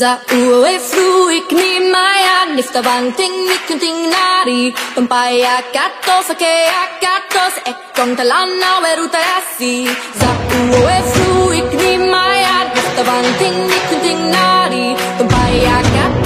Za uwe fluik ni maya nifta banting nikunting nari Pampaya katos ake akatos ekon talana eh, weruta yasi Za uwe fluik ni maya nifta banting nikunting nari Pampaya katos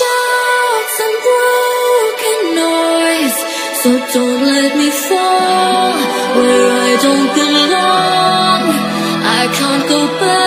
shouts and broken noise. So don't let me fall where I don't belong. I can't go back.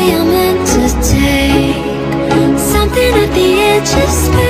really are meant to take. Something at the edge of space.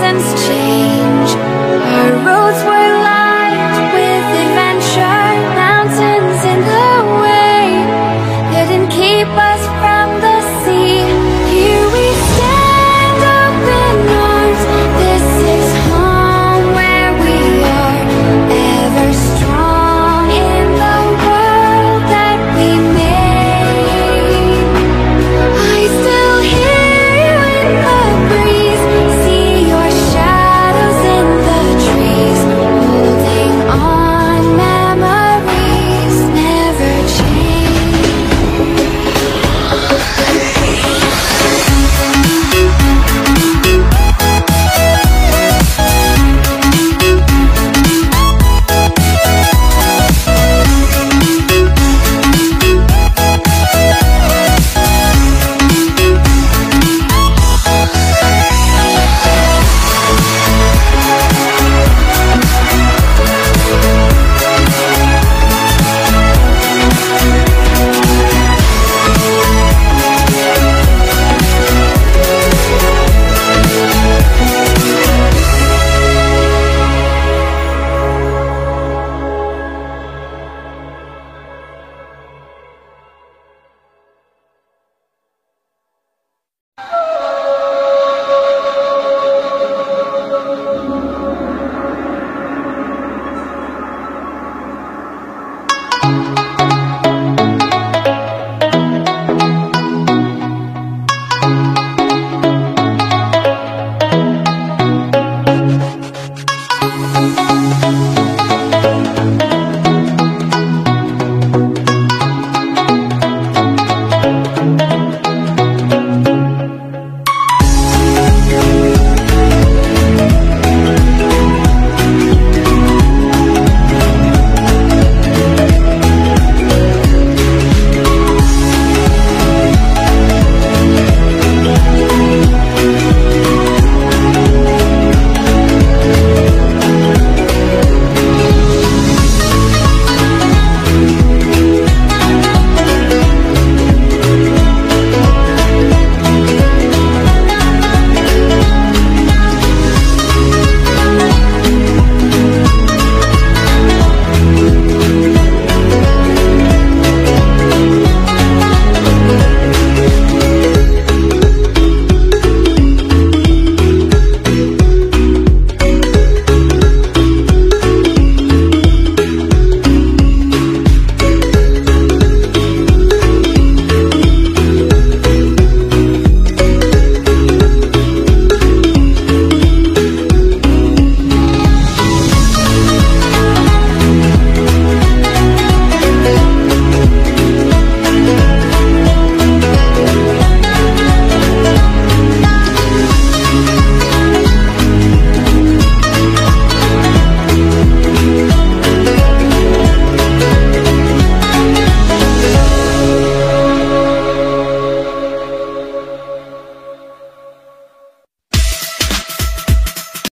seasons change.